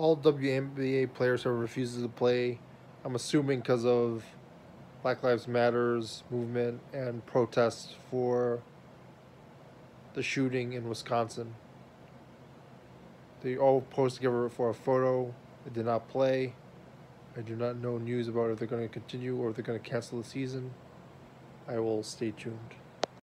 all WNBA players have refused to play. I'm assuming because of Black Lives Matters movement and protests for the shooting in Wisconsin. They all posed together for a photo. They did not play. I do not know news about if they're going to continue or if they're going to cancel the season. I will stay tuned.